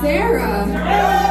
Sarah.